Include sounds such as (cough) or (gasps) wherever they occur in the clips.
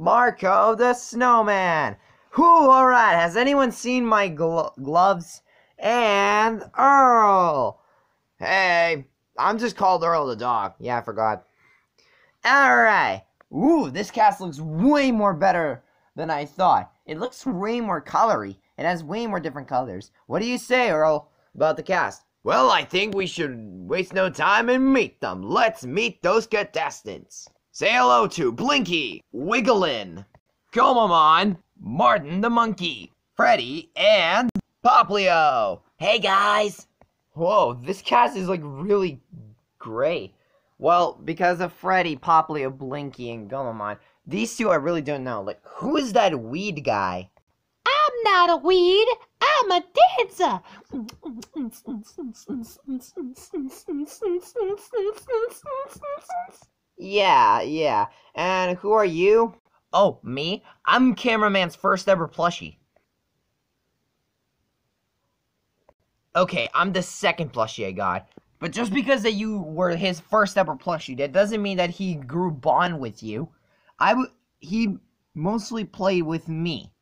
Marco the Snowman. Whoo, alright, has anyone seen my glo gloves? And Earl. Hey, I'm just called Earl the dog. Yeah, I forgot. Alright. Ooh, this cast looks way more better than I thought. It looks way more colory. It has way more different colors. What do you say, Earl, about the cast? Well, I think we should waste no time and meet them. Let's meet those contestants. Say hello to Blinky, Wigglin, Gomamon, Martin the Monkey, Freddy, and Poplio. Hey guys! Whoa, this cast is like really great. Well, because of Freddy, Poplio, Blinky, and Gomamon, these two I really don't know. Like, who is that weed guy? I'm not a weed. I'm a dancer. Yeah, yeah. And who are you? Oh, me? I'm cameraman's first ever plushie. Okay, I'm the second plushie I got. But just because that you were his first ever plushie, that doesn't mean that he grew bond with you. I w- he mostly played with me.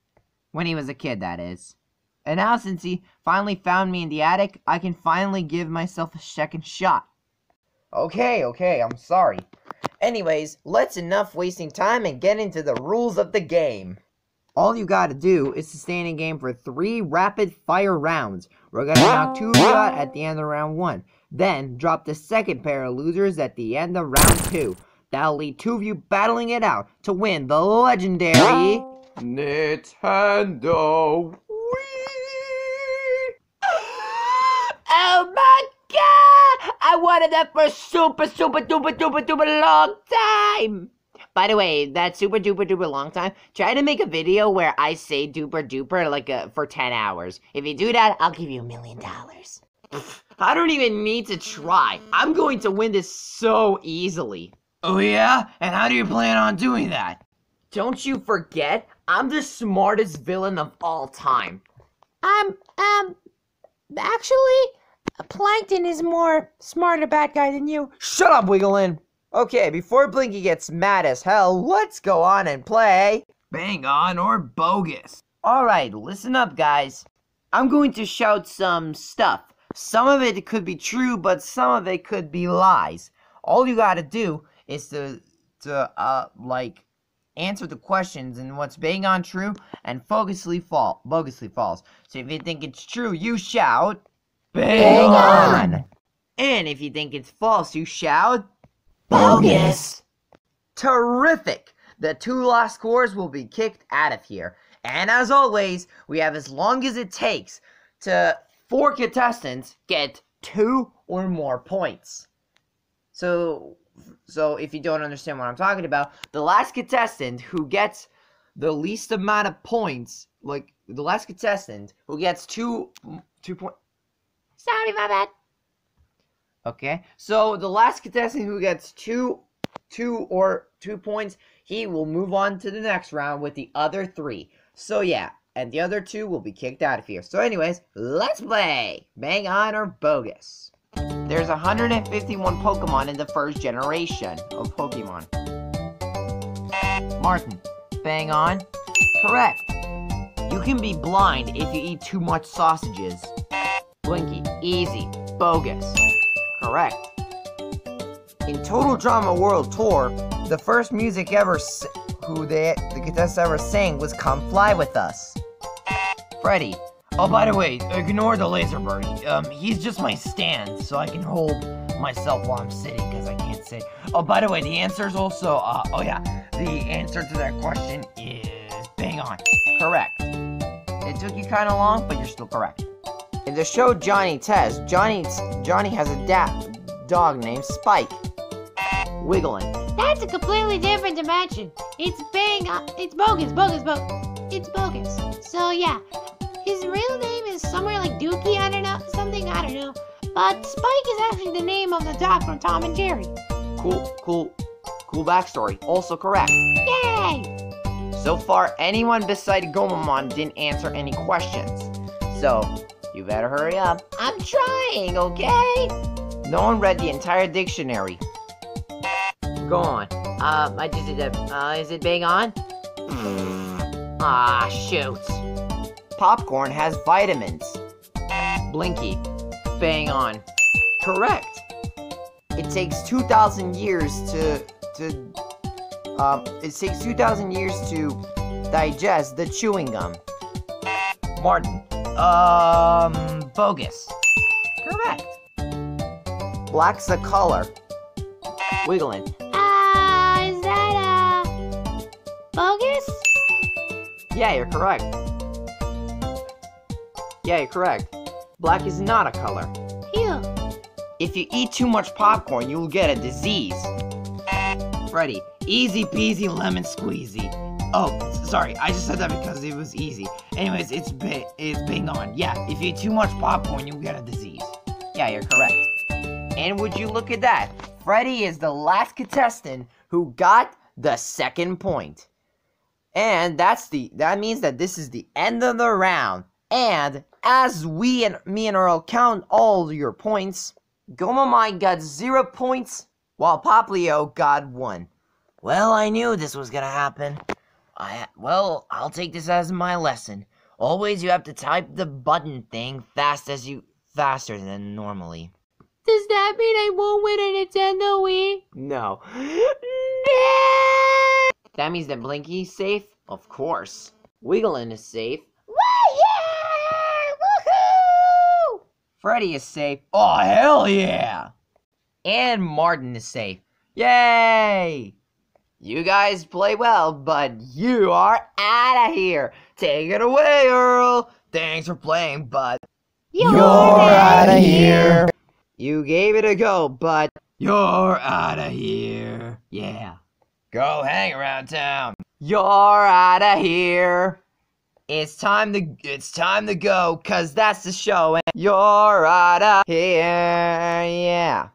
When he was a kid, that is. And now, since he finally found me in the attic, I can finally give myself a second shot. Okay, okay, I'm sorry. Anyways, let's enough wasting time and get into the rules of the game. All you gotta do is to stay in a game for three rapid fire rounds. We're gonna knock two of you out at the end of round one. Then drop the second pair of losers at the end of round two. That'll leave two of you battling it out to win the legendary Nintendo Wii. Oh my god! I wanted that for super, super, duper, duper, duper long time! By the way, that super duper duper long time, try to make a video where I say duper duper like uh, for 10 hours. If you do that, I'll give you a million dollars. (laughs) I don't even need to try. I'm going to win this so easily. Oh yeah? And how do you plan on doing that? Don't you forget, I'm the smartest villain of all time. Um, um, actually, Plankton is more smarter bad guy than you. Shut up, Wigglin! Okay, before Blinky gets mad as hell, let's go on and play Bang On or Bogus. Alright, listen up, guys. I'm going to shout some stuff. Some of it could be true, but some of it could be lies. All you gotta do is to, to uh, like, answer the questions and what's bang on true and fall, bogusly false. So if you think it's true, you shout Bang, Bang on. on. And if you think it's false, you shout Bogus. Terrific! The two lost scores will be kicked out of here. And as always, we have as long as it takes to four contestants get two or more points. So so if you don't understand what I'm talking about, the last contestant who gets the least amount of points, like the last contestant who gets two two point Sorry, my bad. Okay, so the last contestant who gets two, two or two points, he will move on to the next round with the other three. So yeah, and the other two will be kicked out of here. So anyways, let's play Bang On or Bogus. There's 151 Pokemon in the first generation of Pokemon. Martin, bang on. Correct. You can be blind if you eat too much sausages. Blinky, easy. Bogus. Correct. In Total Drama World Tour, the first music ever who they the contestants ever sang was "Come Fly with Us." Freddy. Oh, by the way, ignore the laser birdie. Um, he's just my stand, so I can hold myself while I'm sitting because I can't sit. Oh, by the way, the answer is also uh oh yeah, the answer to that question is bang on. Correct. It took you kind of long, but you're still correct. In the show Johnny Test, Johnny Johnny has a da- dog named Spike. Wiggling. That's a completely different dimension. It's bang. uh, It's bogus. Bogus. Bogus. It's bogus. So yeah, his real name is somewhere like Dookie. I don't know. Something I don't know. But Spike is actually the name of the dog from Tom and Jerry. Cool, cool, cool backstory. Also correct. Yay! So far, anyone beside Gomamon didn't answer any questions. So, you better hurry up. I'm trying, okay? No one read the entire dictionary. Go on. Uh, I just did that. Uh, is it bang on? Ah, shoot. Popcorn has vitamins. Blinky. Bang on. Correct. It takes 2,000 years to to um it takes 2,000 years to digest the chewing gum. Martin. Um, bogus. Correct. Black's a color. Wiggling. Ah, is that, uh, bogus? Yeah, you're correct. Yeah, you're correct. Black is not a color. Phew. If you eat too much popcorn, you'll get a disease. Freddy. Easy peasy lemon squeezy. Oh, sorry. I just said that because it was easy. Anyways, it's ba- it's bang on. Yeah, if you eat too much popcorn, you'll get a disease. Yeah, you're correct. And would you look at that? Freddy is the last contestant who got the second point. And that's the that means that this is the end of the round. And as we and me and Earl count all your points, Gomamon got zero points, while Poplio got one. Well, I knew this was gonna happen. I well, I'll take this as my lesson. Always you have to type the button thing fast as you faster than normally. Does that mean I won't win a Nintendo Wii? No. (gasps) That means that Blinky's safe? Of course. Wiggling is safe. Woohoo! Freddy is safe. Oh, hell yeah! And Martin is safe. Yay! You guys play well, but you are out of here. Take it away, Earl. Thanks for playing, but You're, outta here. you gave it a go, but you're out of here. Yeah. Go hang around town. You're out of here. It's time to it's time to go cuz that's the show and you're out of here. Yeah.